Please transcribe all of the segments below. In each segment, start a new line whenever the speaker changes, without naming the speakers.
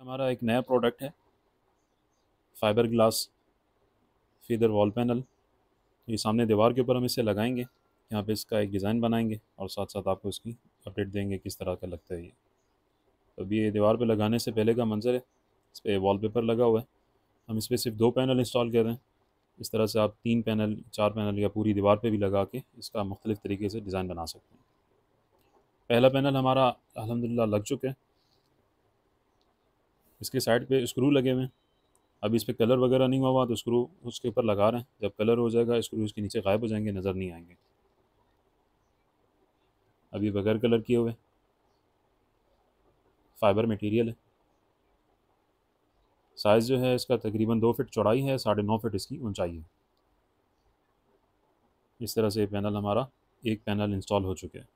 हमारा एक नया प्रोडक्ट है fibre glass feather wall panel ये सामने दीवार के ऊपर हम इसे लगाएँगे, यहाँ पे इसका एक डिज़ाइन बनाएँगे और साथ साथ आपको इसकी अपडेट देंगे किस तरह का लगता है ये। अभी ये दीवार पे लगाने से पहले का मंजर है, इस पर वॉल पेपर लगा हुआ है। हम इस पर सिर्फ़ दो पैनल इंस्टॉल कर रहे हैं। इस तरह से आप तीन पैनल चार पैनल या पूरी दीवार पे भी लगा के इसका मुख्तलिफ़ तरीके से डिज़ाइन बना सकते हैं। पहला पैनल हमारा अलहमदिल्ला लग चुका है। इसके साइड पे स्क्रू लगे हुए हैं। अब इस पर कलर वगैरह नहीं हुआ हुआ तो स्क्रू उसके ऊपर लगा रहे हैं। जब कलर हो जाएगा स्क्रू उसके नीचे गायब हो जाएँगे, नज़र नहीं आएँगे। अभी बगैर कलर किए हुए। फाइबर मटेरियल है। साइज़ जो है, इसका तकरीबन दो फिट चौड़ाई है, साढ़े नौ फिट इसकी ऊंचाई है। इस तरह से पैनल हमारा एक पैनल इंस्टॉल हो चुके हैं।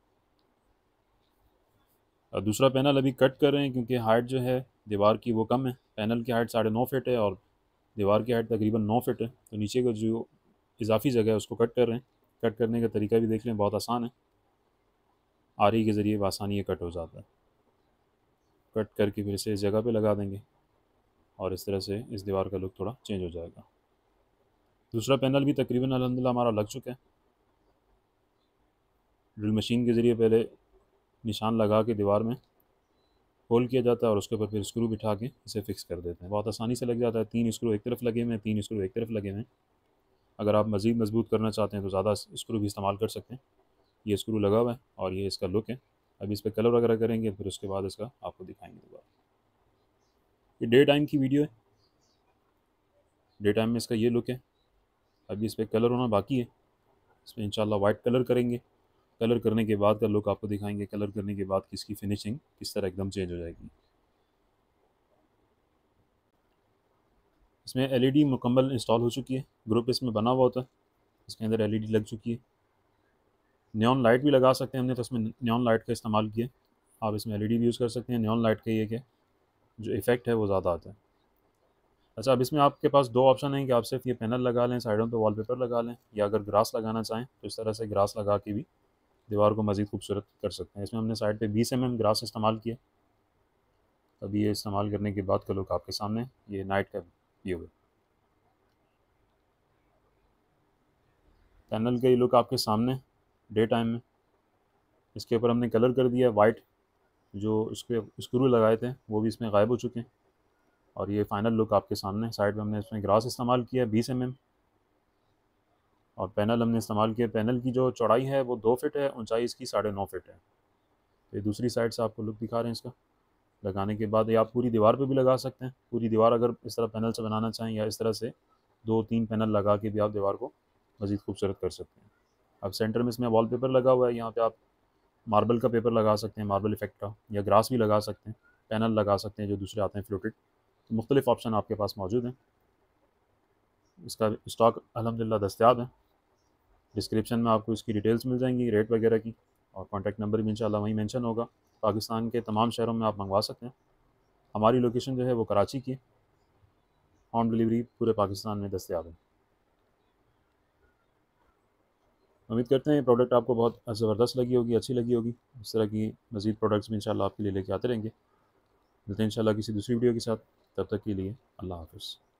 और दूसरा पैनल अभी कट कर रहे हैं, क्योंकि हाइट जो है दीवार की वो कम है, पैनल की हाइट साढ़े नौ फिट है और दीवार की हाइट तकरीबन नौ फिट है। तो नीचे का जो इजाफी जगह है, उसको कट कर रहे हैं। कट करने का तरीका भी देख लें, बहुत आसान है। आरी के ज़रिए आसानी ये कट हो जाता है। कट करके फिर इसे इस जगह पे लगा देंगे और इस तरह से इस दीवार का लुक थोड़ा चेंज हो जाएगा। दूसरा पैनल भी तकरीबन अलहमदिल्ला हमारा लग चुका है। ड्रिल मशीन के ज़रिए पहले निशान लगा के दीवार में होल किया जाता है और उसके ऊपर फिर स्क्रू बिठा के इसे फिक्स कर देते हैं। बहुत आसानी से लग जाता है। तीन स्क्रू एक तरफ़ लगे हुए हैं, तीन स्क्रू एक तरफ़ लगे हुए हैं। अगर आप मज़ीद मज़बूत करना चाहते हैं तो ज़्यादा स्क्रू भी इस्तेमाल कर सकते हैं। ये स्क्रू लगा हुआ है और ये इसका लुक है। अभी इस पर कलर वगैरह करेंगे, फिर उसके बाद इसका आपको दिखाएँगे दोबारा। ये डे टाइम की वीडियो है। डे टाइम में इसका ये लुक है। अभी इस पर कलर होना बाकी है। इसमें इंशाल्लाह वाइट कलर करेंगे। कलर करने के बाद का लुक आपको दिखाएँगे, कलर करने के बाद किसकी फिनिशिंग किस तरह एकदम चेंज हो जाएगी। इसमें एलईडी मुकम्मल इंस्टॉल हो चुकी है ग्रुप इसमें बना हुआ होता है, इसके अंदर एलईडी लग चुकी है। न्योन लाइट भी लगा सकते हैं हमने तो इसमें न्योन लाइट का इस्तेमाल किया। आप इसमें एलईडी भी यूज़ कर सकते हैं न्योन लाइट का ये कि जो इफ़ेक्ट है वो ज़्यादा आता है। अच्छा अब इसमें आपके पास दो ऑप्शन हैं कि आप सिर्फ़ ये पैनल लगा लें साइडों पे वॉलपेपर लगा लें, या अगर ग्रास लगाना चाहें तो इस तरह से ग्रास लगा के भी दीवार को मज़ीद खूबसूरत कर सकते हैं। इसमें हमने साइड पे 20 एम एम ग्रास इस्तेमाल किया। अभी ये इस्तेमाल करने के बाद का लुक आपके सामने ये नाइट का व्यू है। पैनल का ये लुक आपके सामने डे टाइम में। इसके ऊपर हमने कलर कर दिया वाइट। जो इसके स्क्रू लगाए थे, वो भी इसमें गायब हो चुके हैं। और ये फाइनल लुक आपके सामने साइड में हमने इसमें ग्रास इस्तेमाल किया, बीस एम। और पैनल हमने इस्तेमाल किया। पैनल की जो चौड़ाई है, वो दो फिट है, ऊंचाई इसकी साढ़े नौ फिट है। तो ये दूसरी साइड से आपको लुक दिखा रहे हैं इसका। लगाने के बाद ये आप पूरी दीवार पे भी लगा सकते हैं। पूरी दीवार अगर इस तरह पैनल से बनाना चाहें या इस तरह से दो तीन पैनल लगा के भी आप दीवार को मज़ीद खूबसूरत कर सकते हैं। अब सेंटर में इसमें वॉल पेपर लगा हुआ है। यहाँ पर आप मार्बल का पेपर लगा सकते हैं, मार्बल इफ़ेक्ट का, या ग्रास भी लगा सकते हैं। पैनल लगा सकते हैं जो दूसरे आते हैं फ्लोटेड। तो मुख्तलिफ़ ऑप्शन आपके पास मौजूद हैं। इसका स्टॉक अलहमदिल्ला दस्तियाब है। डिस्क्रिप्शन में आपको इसकी डिटेल्स मिल जाएँगी रेट वगैरह की और कॉन्टैक्ट नंबर भी इंशाल्लाह वहीं मेंशन होगा। पाकिस्तान के तमाम शहरों में आप मंगवा सकते हैं। हमारी लोकेशन जो है वो कराची की होम डिलीवरी पूरे पाकिस्तान में दस्तियाब है। उम्मीद करते हैं ये प्रोडक्ट आपको बहुत ज़बरदस्त लगी होगी, अच्छी लगी होगी। इस तरह की मज़ीद प्रोडक्ट्स भी इंशाल्लाह आपके लिए लेके आते रहेंगे। मिलते हैं इंशाल्लाह किसी दूसरी वीडियो के साथ। तब तक के लिए अल्लाह हाफ़िज़।